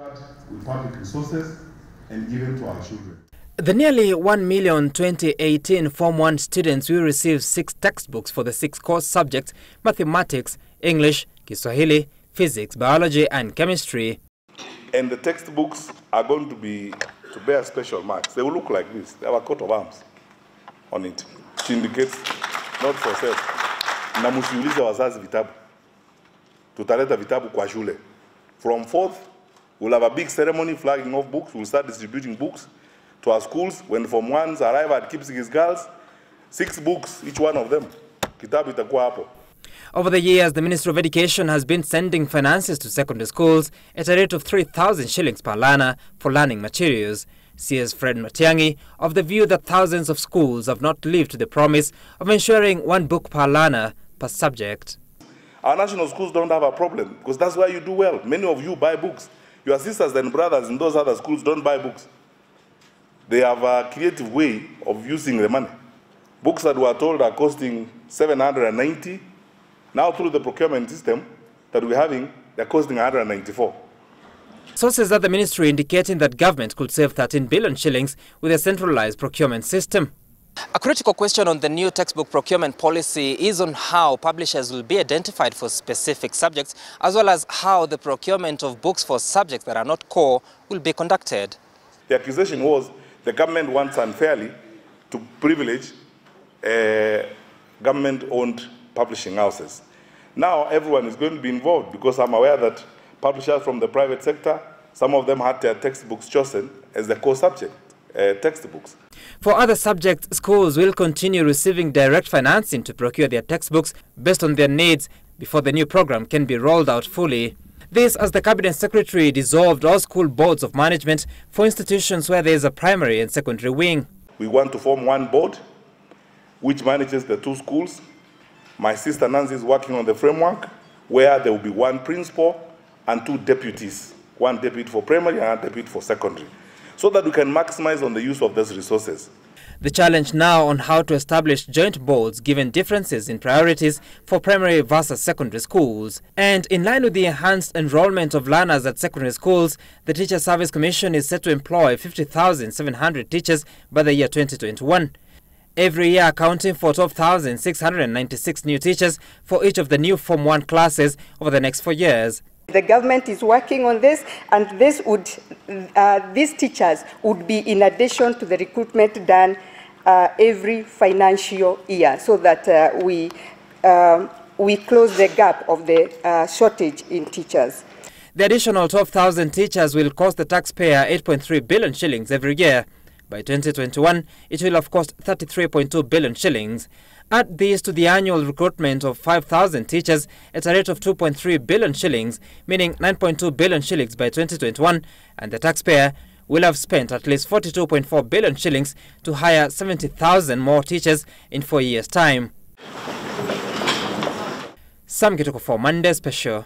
With public resources and given to our children. The nearly 1 million 2018 Form 1 students will receive six textbooks for the six course subjects mathematics, English, Kiswahili, physics, biology, and chemistry. And the textbooks are going to be to bear special marks. They will look like this. They have a coat of arms on it, which indicates not for sale. Na msiulize wazazi vitabu. Tutaleta vitabu kwa shule. From fourth, we'll have a big ceremony flagging off books. We'll start distributing books to our schools. When Form 1s arrive at Kipsigis Girls, six books, each one of them. Kitabu itakuwa hapo. Over the years, the Ministry of Education has been sending finances to secondary schools at a rate of 3,000 shillings per learner for learning materials. CS Fred Matiang'i of the view that thousands of schools have not lived to the promise of ensuring one book per learner per subject. Our national schools don't have a problem because that's why you do well. Many of you buy books. Your sisters and brothers in those other schools don't buy books. They have a creative way of using the money. Books that were told are costing 790, now through the procurement system that we're having, they're costing 194. Sources at the ministry indicating that government could save 13 billion shillings with a centralized procurement system. A critical question on the new textbook procurement policy is on how publishers will be identified for specific subjects, as well as how the procurement of books for subjects that are not core will be conducted. The accusation was the government wants unfairly to privilege uh, government-owned publishing houses. Now everyone is going to be involved because I'm aware that publishers from the private sector, some of them had their textbooks chosen as the core subject, uh, textbooks. For other subjects, schools will continue receiving direct financing to procure their textbooks based on their needs before the new program can be rolled out fully. This as the Cabinet Secretary dissolved all school boards of management for institutions where there is a primary and secondary wing. We want to form one board which manages the two schools. My sister Nancy is working on the framework where there will be one principal and two deputies, one deputy for primary and one deputy for secondary, so that we can maximize on the use of these resources. The challenge now on how to establish joint boards given differences in priorities for primary versus secondary schools. And in line with the enhanced enrollment of learners at secondary schools, the Teacher Service Commission is set to employ 50,700 teachers by the year 2021. Every year accounting for 12,696 new teachers for each of the new Form 1 classes over the next four years. The government is working on this, and this would, uh, these teachers would be in addition to the recruitment done uh, every financial year, so that uh, we um, we close the gap of the uh, shortage in teachers. The additional 12,000 teachers will cost the taxpayer 8.3 billion shillings every year. By 2021, it will have cost 33.2 billion shillings. Add this to the annual recruitment of 5,000 teachers at a rate of 2.3 billion shillings, meaning 9.2 billion shillings by 2021, and the taxpayer will have spent at least 42.4 billion shillings to hire 70,000 more teachers in four years' time. Sam Kitoko for Monday Special.